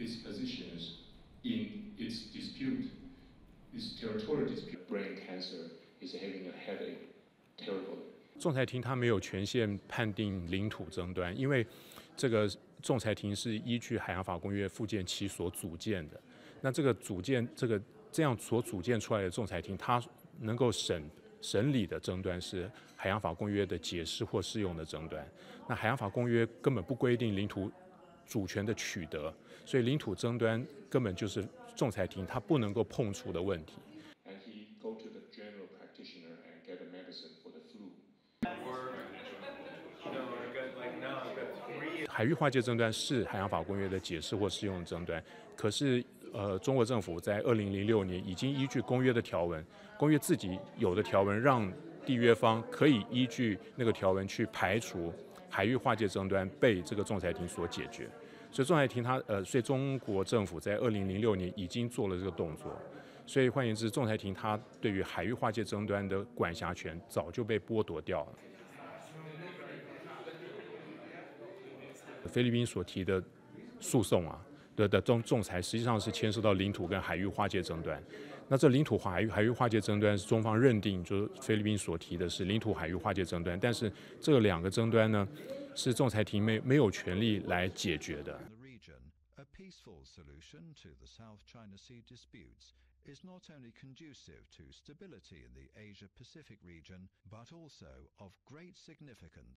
its positions in its dispute, its territorial dispute. Brain cancer is having a headache, terrible. 仲裁庭它没有权限判定领土争端，因为这个仲裁庭是依据海洋法公约附件七所组建的。那这个组建，这个这样所组建出来的仲裁庭，它能够审审理的争端是海洋法公约的解释或适用的争端。那海洋法公约根本不规定领土主权的取得，所以领土争端根本就是仲裁庭它不能够碰触的问题。海域划界争端是海洋法公约的解释或适用争端，可是呃，中国政府在二零零六年已经依据公约的条文，公约自己有的条文让缔约方可以依据那个条文去排除海域划界争端被这个仲裁庭所解决，所以仲裁庭他呃，所以中国政府在二零零六年已经做了这个动作，所以换言之，仲裁庭他对于海域划界争端的管辖权早就被剥夺掉了。菲律宾所提的诉讼啊的的仲仲裁，实际上是牵涉到领土跟海域划界争端。那这领土海域海域划界争端是中方认定，就是菲律宾所提的是领土海域划界争端，但是这两个争端呢，是仲裁庭没没有权利来解决的。the region, a peaceful solution to the South China Sea disputes is not only conducive to stability in the Asia Pacific region, but also of great significance